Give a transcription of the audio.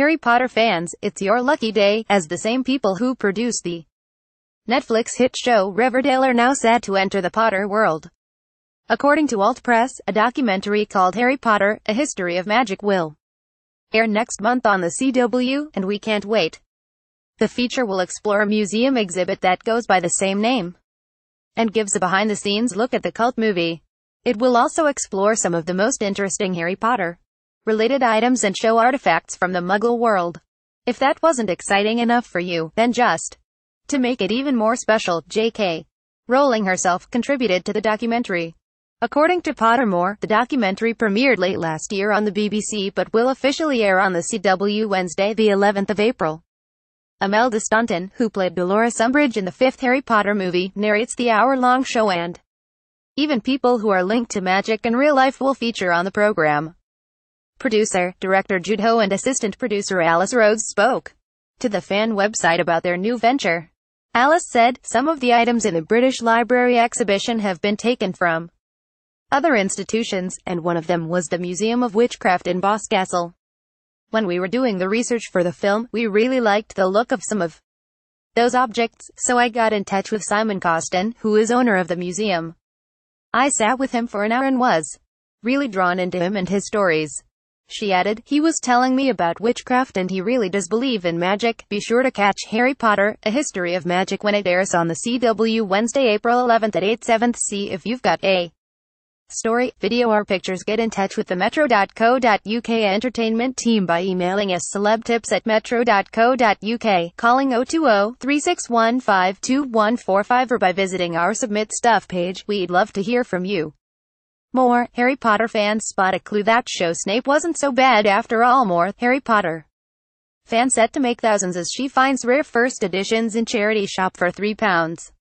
Harry Potter fans, it's your lucky day, as the same people who produced the Netflix hit show Riverdale are now set to enter the Potter world. According to Alt Press, a documentary called Harry Potter, A History of Magic will air next month on the CW, and we can't wait. The feature will explore a museum exhibit that goes by the same name and gives a behind-the-scenes look at the cult movie. It will also explore some of the most interesting Harry Potter related items and show artifacts from the Muggle world. If that wasn't exciting enough for you, then just to make it even more special, J.K. Rowling herself contributed to the documentary. According to Pottermore, the documentary premiered late last year on the BBC but will officially air on the CW Wednesday, the 11th of April. Imelda Staunton, who played Dolores Umbridge in the fifth Harry Potter movie, narrates the hour-long show and even people who are linked to magic in real life will feature on the program. Producer, director Jude Ho and assistant producer Alice Rhodes spoke to the fan website about their new venture. Alice said, some of the items in the British Library exhibition have been taken from other institutions, and one of them was the Museum of Witchcraft in Boscastle. When we were doing the research for the film, we really liked the look of some of those objects, so I got in touch with Simon Costin, who is owner of the museum. I sat with him for an hour and was really drawn into him and his stories. She added, he was telling me about witchcraft and he really does believe in magic. Be sure to catch Harry Potter, A History of Magic when it airs on the CW Wednesday, April 11th at 8 7th. See if you've got a story, video or pictures. Get in touch with the metro.co.uk entertainment team by emailing us celebtips at metro.co.uk, calling 020-361-52145 or by visiting our submit stuff page. We'd love to hear from you. More, Harry Potter fans spot a clue that show Snape wasn't so bad after all more, Harry Potter. Fan set to make thousands as she finds rare first editions in charity shop for £3.